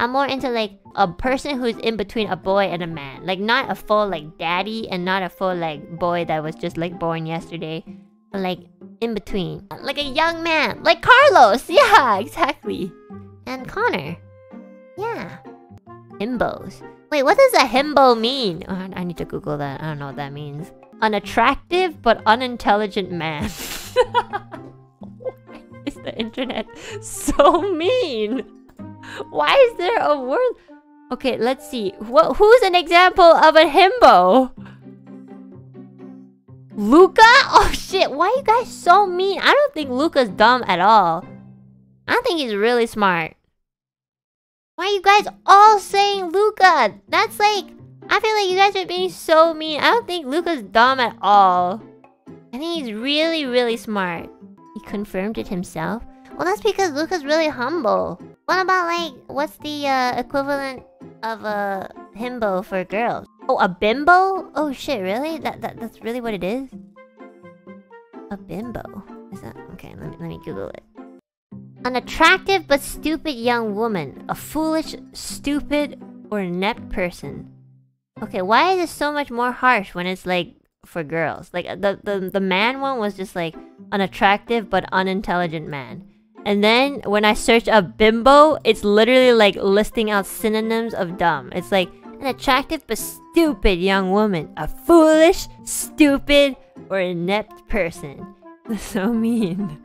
I'm more into like a person who's in between a boy and a man. Like not a full like daddy and not a full like boy that was just like born yesterday. But like in between. Like a young man. Like Carlos. Yeah, exactly. And Connor. Yeah. Himbos. Wait, what does a himbo mean? Oh, I need to Google that. I don't know what that means. An attractive but unintelligent man. Why is the internet so mean? Why is there a word? Okay, let's see. Who's an example of a himbo? Luca? Oh shit, why you guys so mean? I don't think Luca's dumb at all. I think he's really smart. Why are you guys all saying Luca? That's like... I feel like you guys are being so mean. I don't think Luca's dumb at all. I think he's really, really smart. He confirmed it himself? Well, that's because Luca's really humble. What about, like, what's the uh, equivalent of a himbo for girls? Oh, a bimbo? Oh shit, really? That, that That's really what it is? A bimbo? Is that... Okay, let me, let me Google it. An attractive but stupid young woman. A foolish, stupid, or inept person. Okay, why is it so much more harsh when it's like for girls? Like the the the man one was just like an attractive but unintelligent man. And then when I search up bimbo, it's literally like listing out synonyms of dumb. It's like an attractive but stupid young woman, a foolish, stupid, or inept person. That's so mean.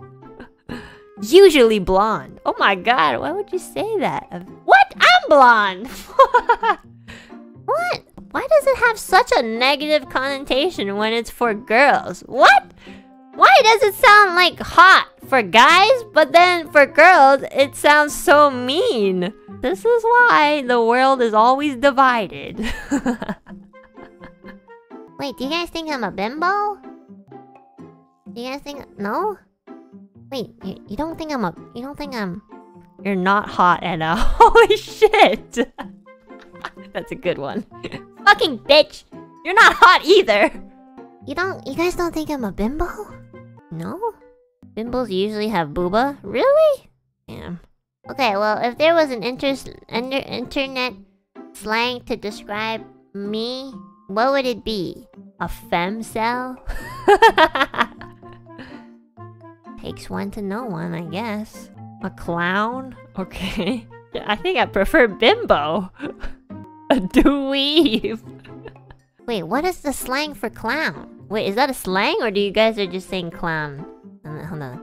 Usually blonde. Oh my god, why would you say that? What? I'm blonde! what? Why does it have such a negative connotation when it's for girls? What? Why does it sound like hot for guys, but then for girls it sounds so mean? This is why the world is always divided. Wait, do you guys think I'm a bimbo? Do you guys think... No? Wait, you, you don't think I'm a... You don't think I'm... You're not hot, Enna. Holy shit! That's a good one. Fucking bitch! You're not hot either! You don't... You guys don't think I'm a bimbo? No? Bimbos usually have booba? Really? Damn. Okay, well, if there was an inter internet slang to describe me, what would it be? A femcel? Takes one to know one, I guess. A clown? Okay. I think I prefer bimbo. a dweeb. Wait, what is the slang for clown? Wait, is that a slang or do you guys are just saying clown? Hold on.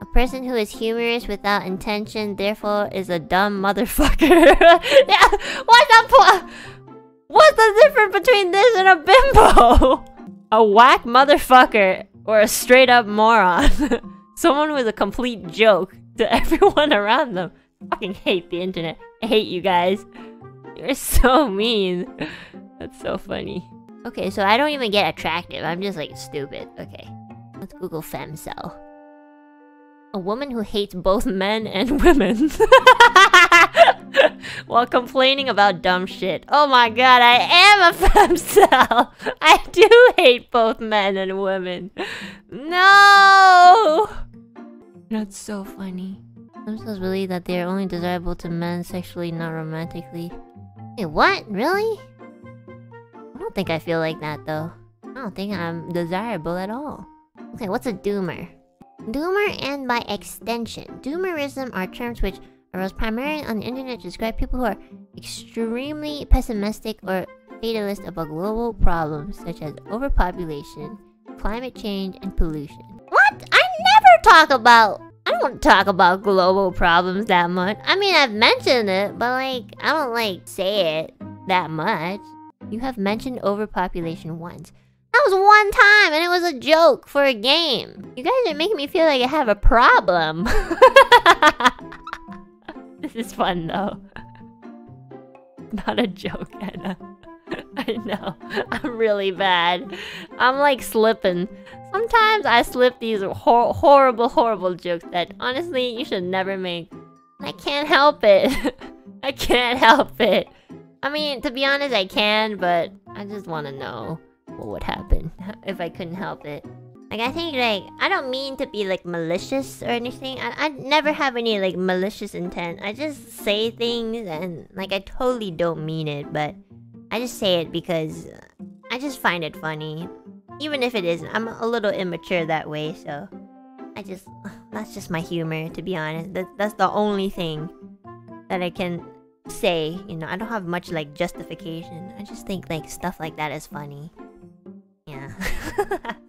A person who is humorous without intention, therefore, is a dumb motherfucker. yeah, what's the What's the difference between this and a bimbo? a whack motherfucker or a straight up moron. Someone who is a complete joke to everyone around them. I fucking hate the internet. I hate you guys. You're so mean. That's so funny. Okay, so I don't even get attractive. I'm just like stupid. Okay. Let's Google femcel. A woman who hates both men and women. While complaining about dumb shit. Oh my god, I am a femcel! I do hate both men and women. No! That's so funny. Femcels believe that they are only desirable to men sexually, not romantically. Wait, what? Really? I think I feel like that though. I don't think I'm desirable at all. Okay, what's a doomer? Doomer and by extension, doomerism are terms which arose primarily on the internet to describe people who are extremely pessimistic or fatalist about global problems such as overpopulation, climate change, and pollution. What? I never talk about... I don't talk about global problems that much. I mean, I've mentioned it, but like, I don't like say it that much. You have mentioned overpopulation once. That was one time, and it was a joke for a game. You guys are making me feel like I have a problem. this is fun, though. Not a joke, Enna. I know. I'm really bad. I'm like slipping. Sometimes I slip these hor horrible, horrible jokes that honestly you should never make. I can't help it. I can't help it. I mean, to be honest, I can, but I just want to know what would happen if I couldn't help it. Like I think like I don't mean to be like malicious or anything. I I never have any like malicious intent. I just say things and like I totally don't mean it, but I just say it because I just find it funny. Even if it isn't. I'm a little immature that way, so I just that's just my humor to be honest. That that's the only thing that I can say, you know. I don't have much like justification. I just think like stuff like that is funny. Yeah.